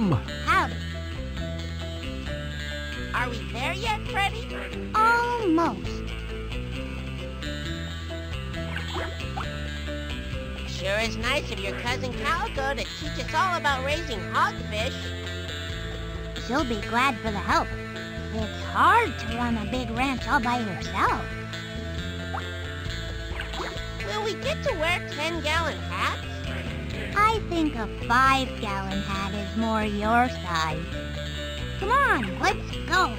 ma'am. Howdy. Are we there yet, Freddi? Almost. Sure is nice of your cousin Calico to teach us all about raising hogfish. She'll be glad for the help. It's hard to run a big ranch all by yourself. Will we get to wear 10-gallon hats? I think a five-gallon hat is more your size. Come on, let's go.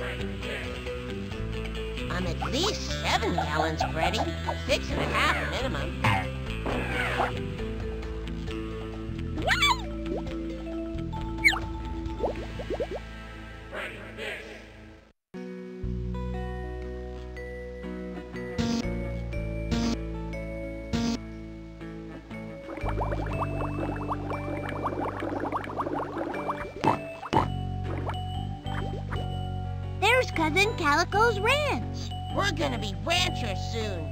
I'm at least seven gallons, Freddi. Six and a half minimum. Cousin Calico's ranch. We're gonna be ranchers soon.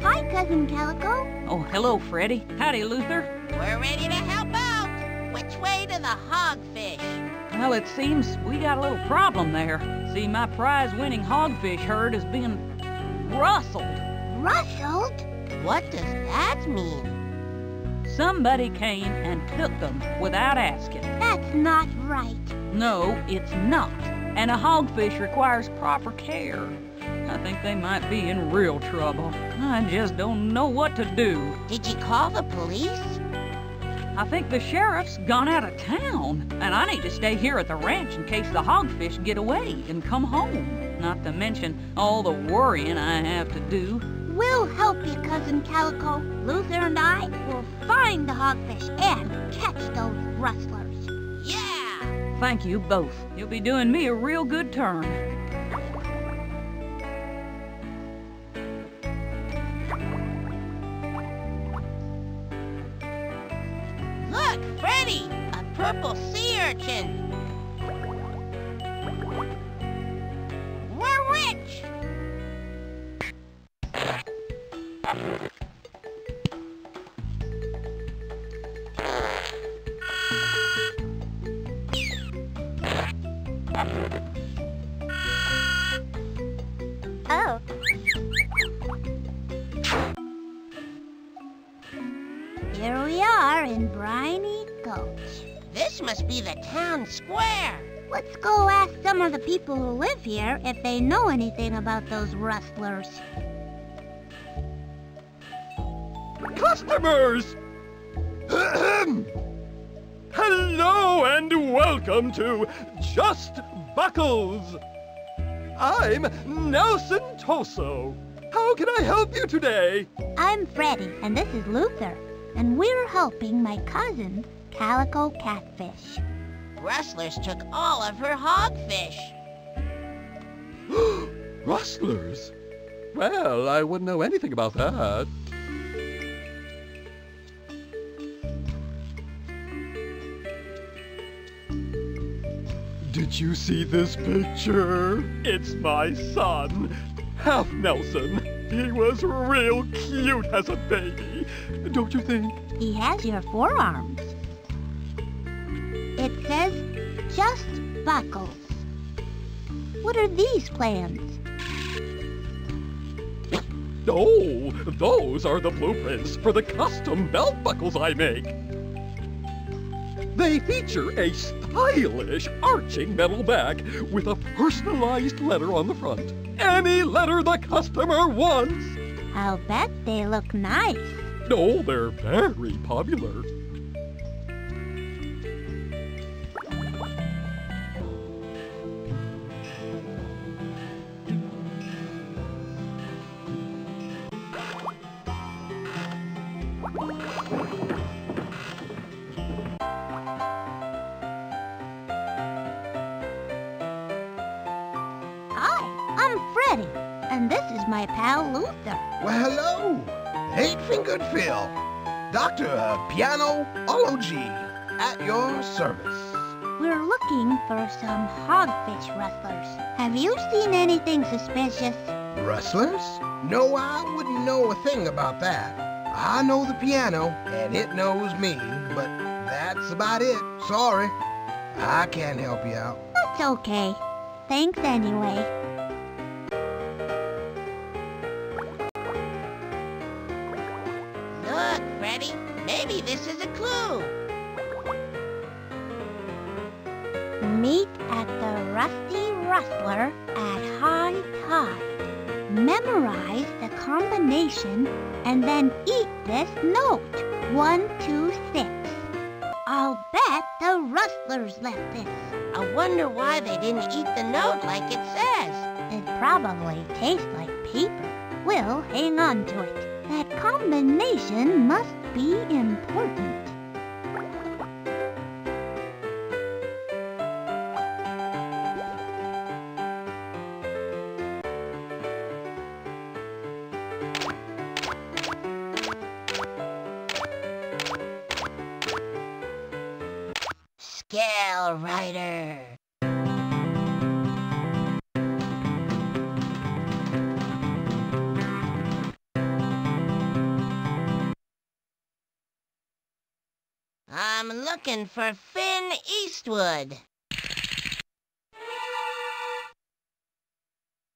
Hi, Cousin Calico. Oh, hello, Freddi. Howdy, Luther. We're ready to help out. Which way to the hogfish? Well, it seems we got a little problem there. See, my prize-winning hogfish herd is being rustled. Rustled? What does that mean? Somebody came and took them without asking. That's not right. No, it's not. And a hogfish requires proper care. I think they might be in real trouble. I just don't know what to do. Did you call the police? I think the sheriff's gone out of town, and I need to stay here at the ranch in case the hogfish get away and come home. Not to mention all the worrying I have to do. We'll help you, Cousin Calico. Luther and I will find the hogfish and catch those rustlers. Yeah! Thank you both. You'll be doing me a real good turn. Here we are in Briny Gulch. This must be the town square. Let's go ask some of the people who live here if they know anything about those rustlers. Customers! Hello and welcome to Just Buckles. I'm Nelson Toso. How can I help you today? I'm Freddi, and this is Luther, and we're helping my cousin, Calico Catfish. Rustlers took all of her hogfish. Rustlers? Well, I wouldn't know anything about that. Did you see this picture? It's my son, Half Nelson. He was real cute as a baby, don't you think? He has your forearms. It says, just buckles. What are these plans? Oh, those are the blueprints for the custom belt buckles I make. They feature a stylish arching metal back with a personalized letter on the front. Any letter the customer wants. I'll bet they look nice. Oh, they're very popular. At your service. We're looking for some hogfish rustlers. Have you seen anything suspicious? rustlers? No, I wouldn't know a thing about that. I know the piano, and it knows me, but that's about it. Sorry. I can't help you out. That's okay. Thanks anyway. Probably tastes like paper. We'll hang on to it. That combination must be important. Scale Rider. Looking for Finn Eastwood.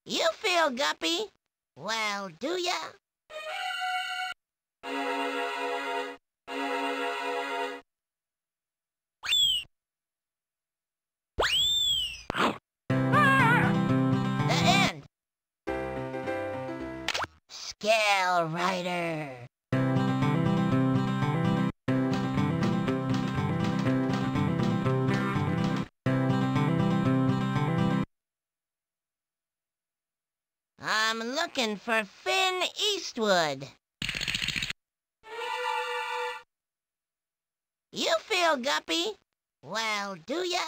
You feel guppy? Well, do ya? The end. Scale Rider. I'm looking for Finn Eastwood. You feel guppy? Well, do ya?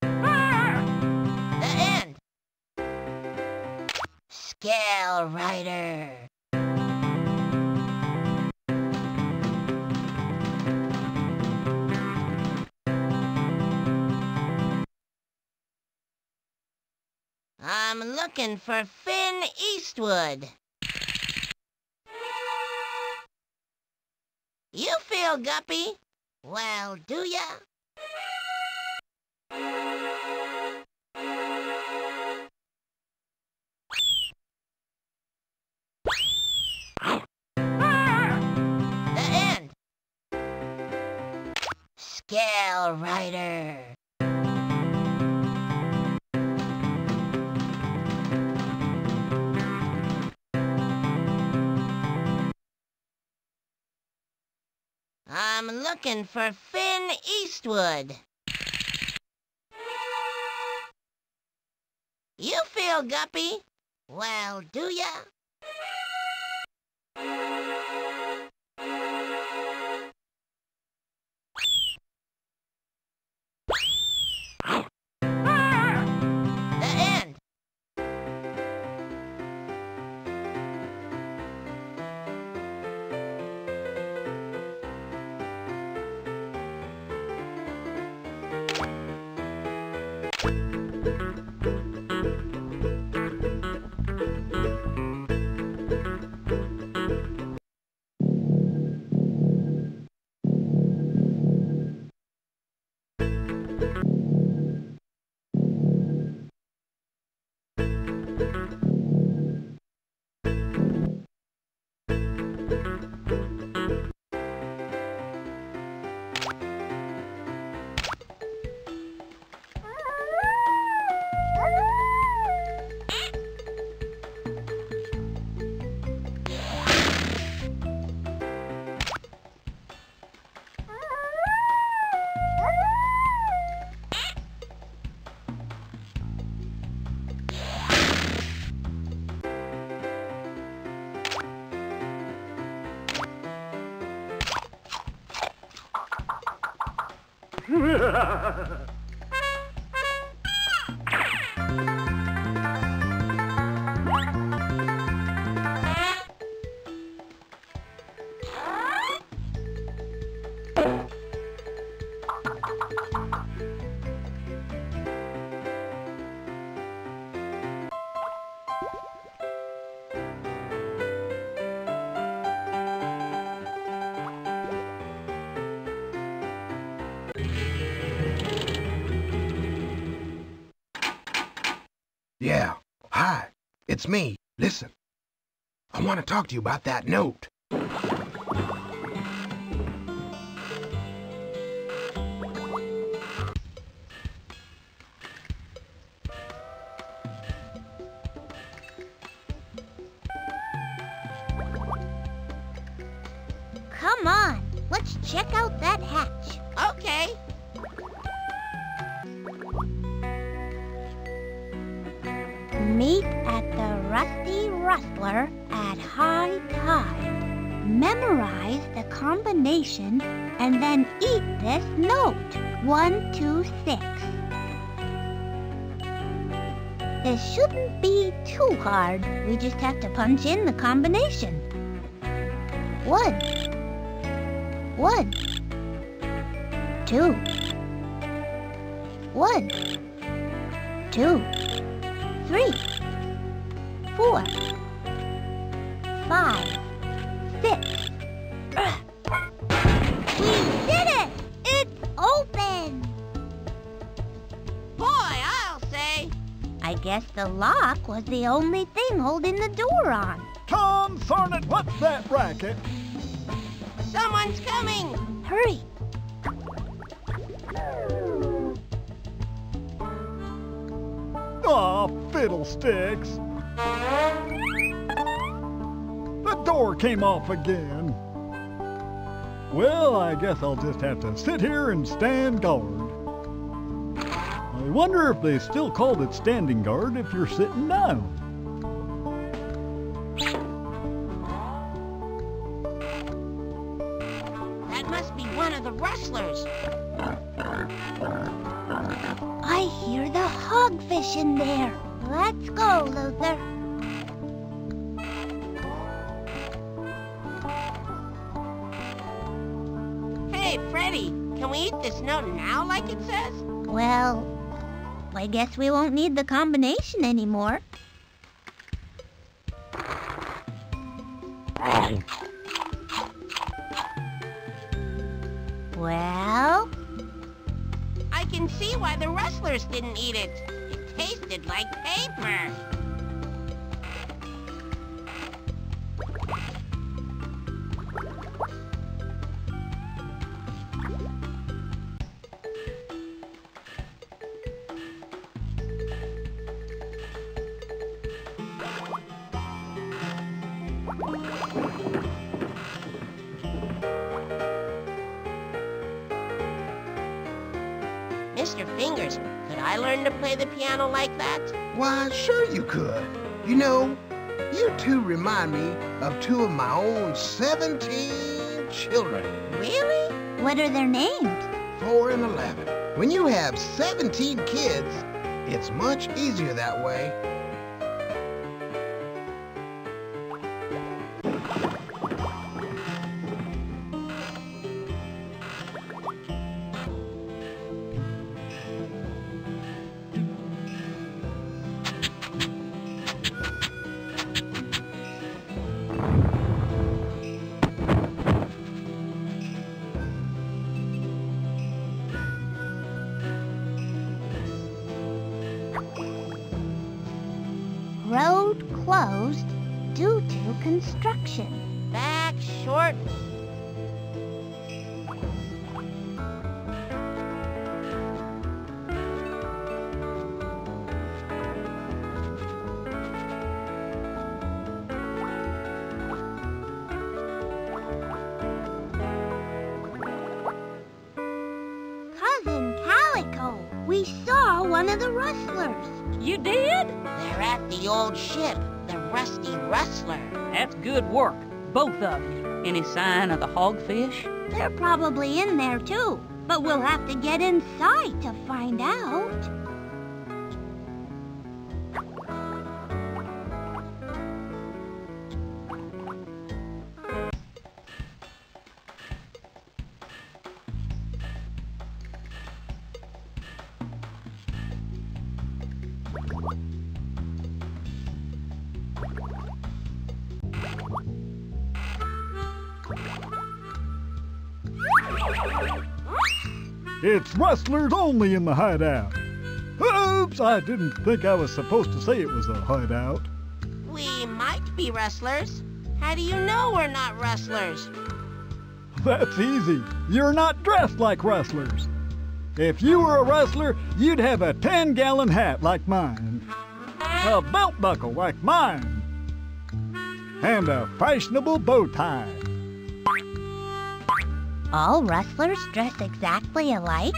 The end. Scale Rider. I'm looking for Finn Eastwood. You feel guppy? Well, do ya? The end. Scale Rider. I'm looking for Finn Eastwood. You feel guppy? Well, do ya? Yeah. Hi. It's me. Listen. I want to talk to you about that note. Memorize the combination and then eat this note. One, two, six. This shouldn't be too hard. We just have to punch in the combination. One. One. Two. One. Two three, four, five, the lock was the only thing holding the door on. Tom it, what's that racket? Someone's coming. Hurry! Aw, fiddlesticks. The door came off again. Well, I guess I'll just have to sit here and stand guard. Wonder if they still call it standing guard if you're sitting down. I guess we won't need the combination anymore. Well, I can see why the rustlers didn't eat it. It tasted like paper. Mr. Fingers, could I learn to play the piano like that? Why, sure you could. You know, you two remind me of two of my own 17 children, Really? what are their names? 4 and 11. When you have 17 kids, it's much easier that way. Closed due to construction. Back short. Cousin Calico, we saw one of the rustlers. You did? They're at the old ship, That's good work, both of you. Any sign of the hogfish? They're probably in there too, but we'll have to get inside to find out. It's rustlers only in the hideout. Oops, I didn't think I was supposed to say it was a hideout. We might be rustlers. How do you know we're not rustlers? That's easy. You're not dressed like rustlers. If you were a rustler, you'd have a 10 gallon hat like mine, a belt buckle like mine, and a fashionable bow tie. All rustlers dress exactly alike?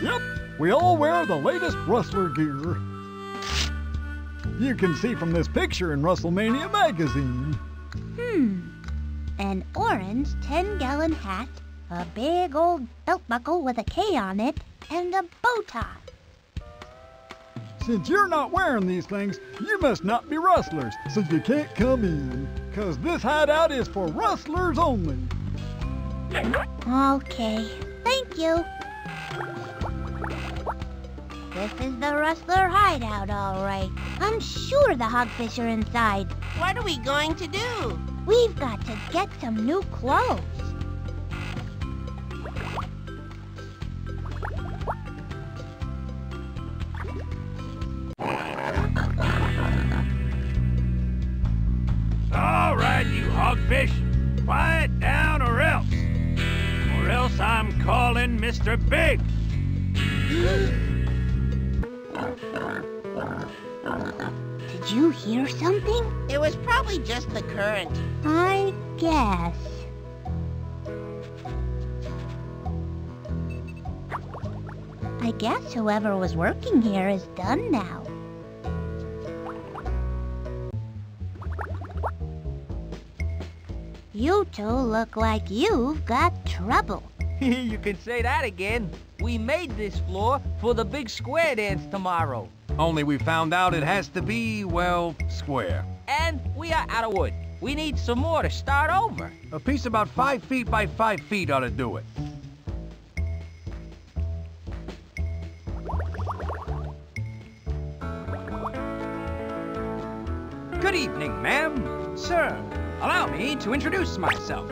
Yep, we all wear the latest rustler gear. You can see from this picture in Rustlemania magazine. Hmm. An orange 10 gallon hat, a big old belt buckle with a K on it, and a bow tie. Since you're not wearing these things, you must not be rustlers, so you can't come in. Cause this hideout is for rustlers only. Okay, thank you. This is the Rustler hideout, all right. I'm sure the hogfish are inside. What are we going to do? We've got to get some new clothes. Mr. Big. Did you hear something? It was probably just the current. I guess. I guess whoever was working here is done now. You two look like you've got trouble. you can say that again. We made this floor for the big square dance tomorrow. Only we found out it has to be, well, square. And we are out of wood. We need some more to start over. A piece about five feet by five feet ought to do it. Good evening, ma'am. Sir, allow me to introduce myself.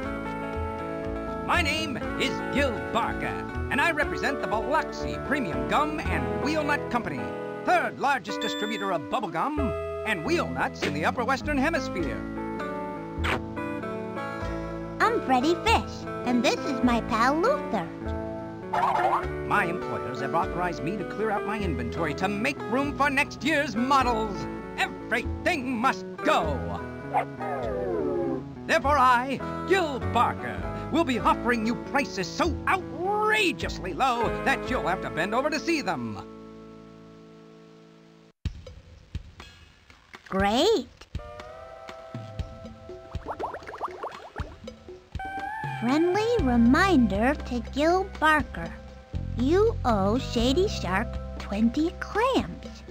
My name is Gil Barker, and I represent the Biloxi Premium Gum and Wheel Nut Company, third largest distributor of bubble gum and wheel nuts in the upper western hemisphere. I'm Freddi Fish, and this is my pal Luther. My employers have authorized me to clear out my inventory to make room for next year's models. Everything must go. Therefore, I, Gil Barker, will be offering you prices so outrageously low that you'll have to bend over to see them. Great. Friendly reminder to Gil Barker. You owe Shady Shark 20 clams.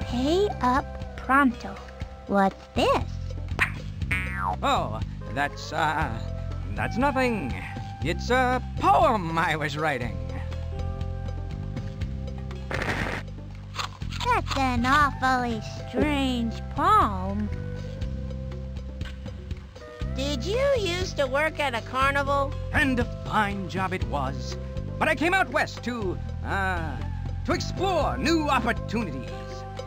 Pay up pronto. What's this? Oh, that's, uh, that's nothing. It's a poem I was writing. That's an awfully strange poem. Did you used to work at a carnival? And a fine job it was. But I came out west to, uh, to explore new opportunities.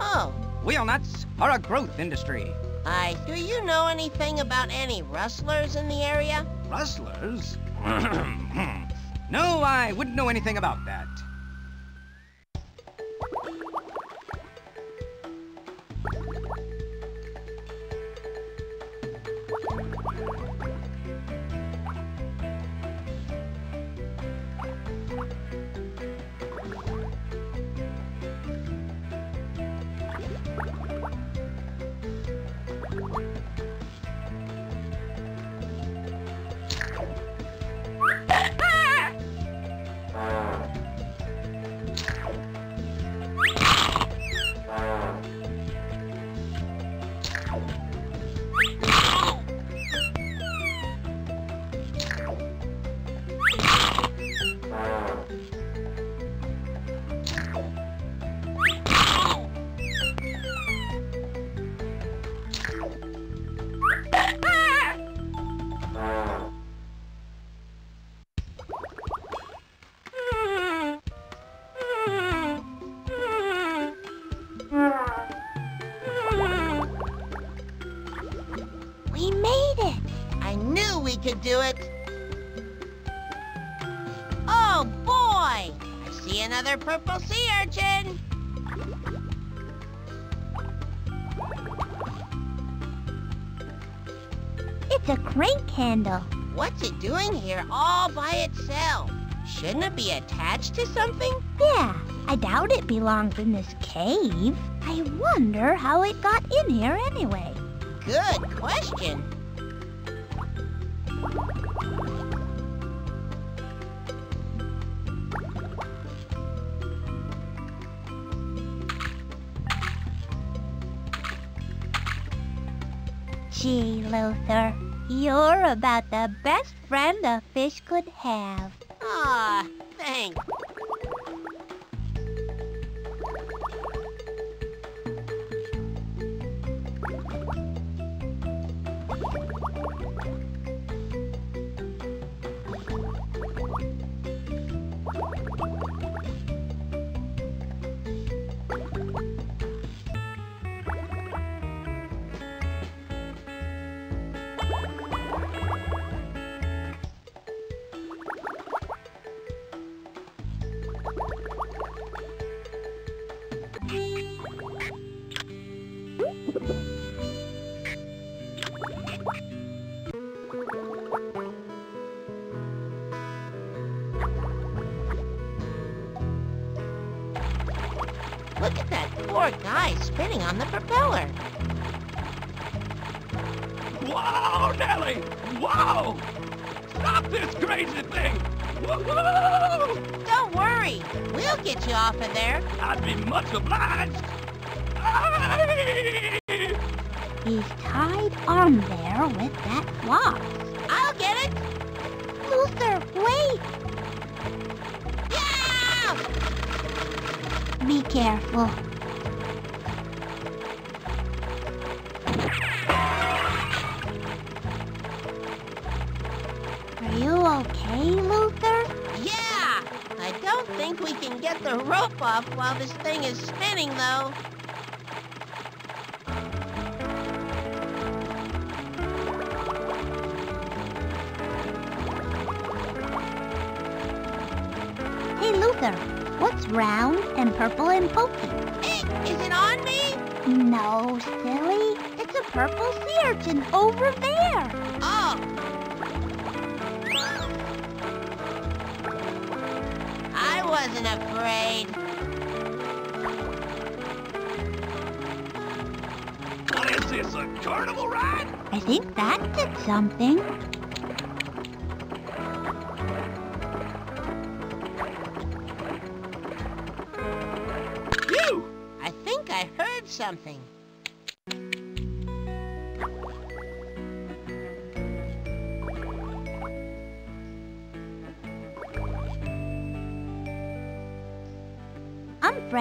Oh, Wheel nuts are a growth industry. I. Do you know anything about any rustlers in the area? Rustlers? no, I wouldn't know anything about that. Handle. What's it doing here all by itself? Shouldn't it be attached to something? Yeah, I doubt it belongs in this cave. I wonder how it got in here anyway. Good question. Gee, Luther, you're about the best friend a fish could have. Ah, thanks. Spinning on the propeller. Wow, Nellie! Wow! Stop this crazy thing! Woo-hoo! Don't worry, we'll get you off of there. I'd be much obliged. Aye! He's tied on there with that cloth. I'll get it. Luther, wait! Yeah! Be careful. Think we can get the rope off while this thing is spinning, though. Hey, Luther, what's round and purple and pokey? Hey, is it on me? No, silly. It's a purple sea urchin over there. Oh. I wasn't afraid. What is this, a carnival ride? I think that did something. You! I think I heard something.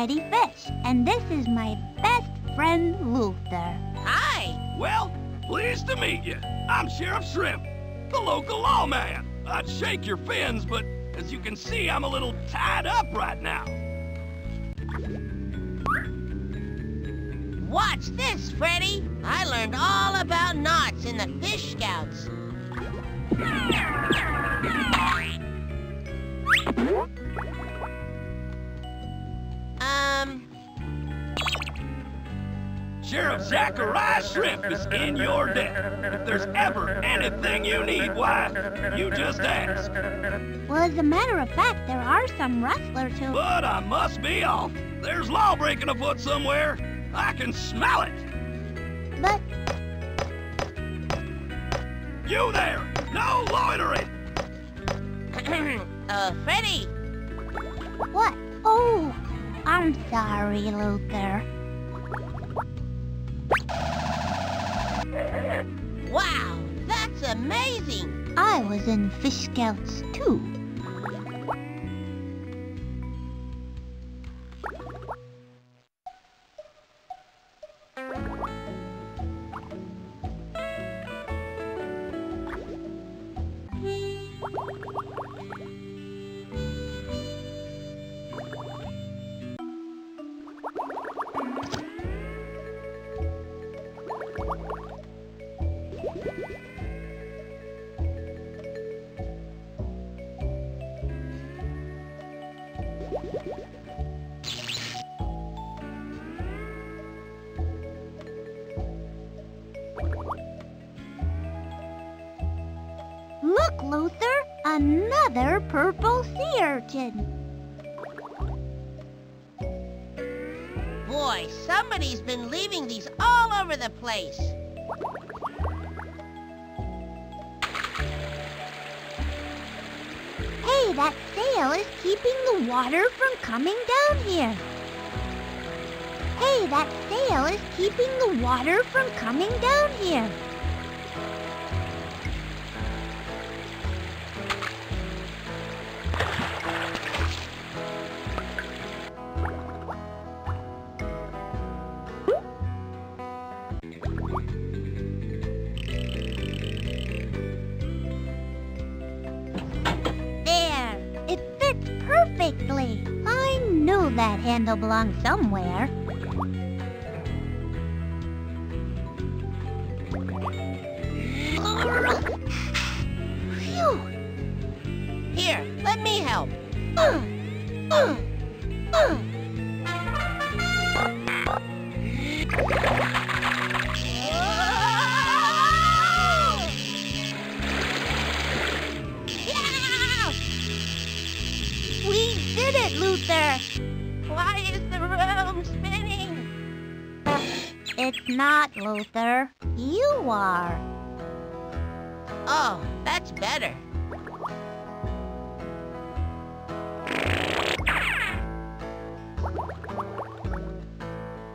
Freddi Fish, and this is my best friend Luther. Hi! Well, pleased to meet you. I'm Sheriff Shrimp, the local lawman. I'd shake your fins, but as you can see, I'm a little tied up right now. Watch this, Freddi! I learned all about knots in the Fish Scouts. Sheriff Zachariah Shrimp is in your debt. If there's ever anything you need, why, you just ask. Well, as a matter of fact, there are some rustlers who... But I must be off. There's law breaking afoot somewhere. I can smell it. But You there! No loitering! uh, Freddi, what? Oh, I'm sorry, Luther. Amazing! I was in Fish Scouts too. Urchin. Boy, somebody's been leaving these all over the place. Hey, that sail is keeping the water from coming down here. Hey, that sail is keeping the water from coming down here. Handle belonged somewhere. Oh, that's better.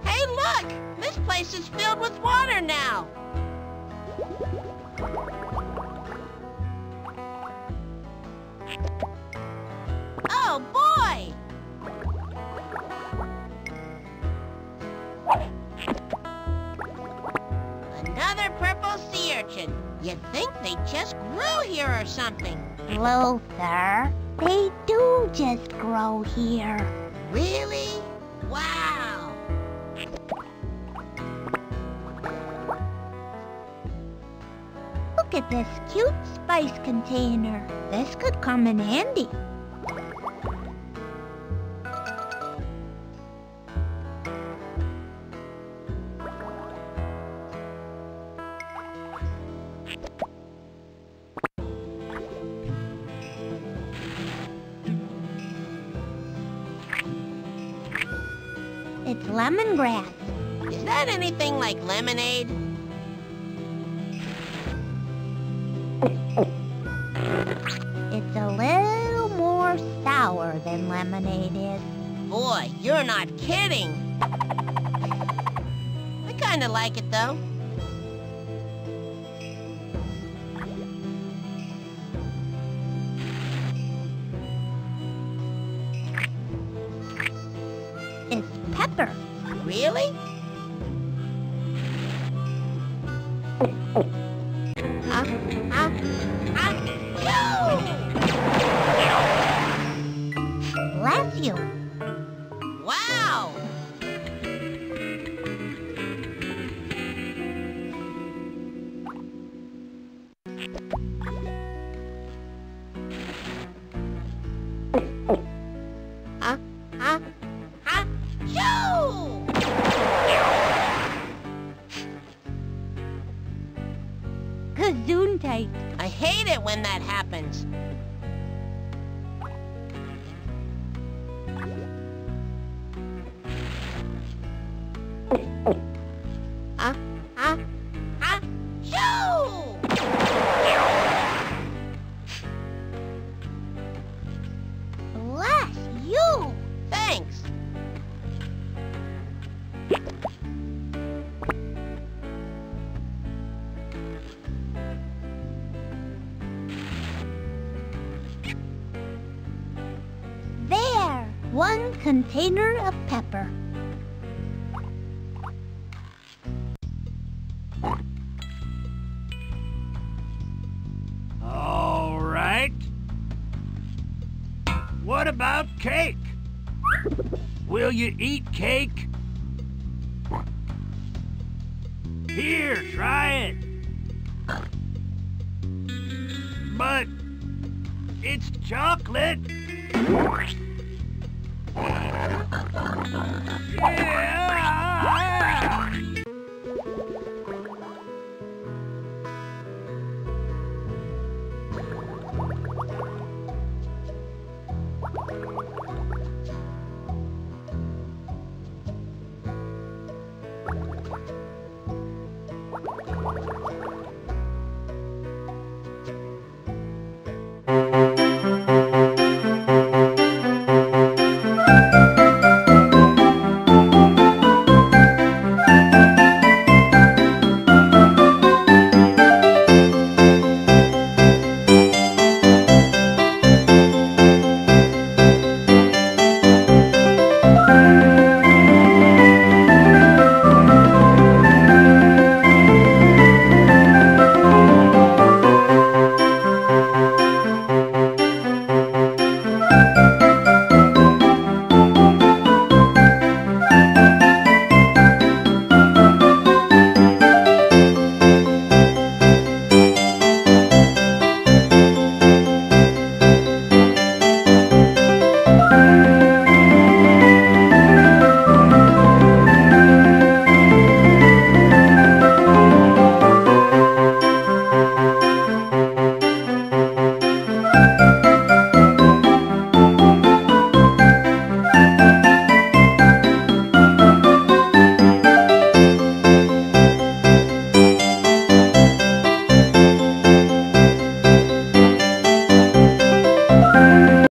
Hey, look! This place is filled with water now. Something. Luther, they do just grow here. Really? Wow! Look at this cute spice container. This could come in handy. It's lemongrass. Is that anything like lemonade? It's a little more sour than lemonade is. Boy, you're not kidding. I kinda like it though. That container of pepper. All right. What about cake? Will you eat cake? Here, try it. But it's chocolate. Yeah!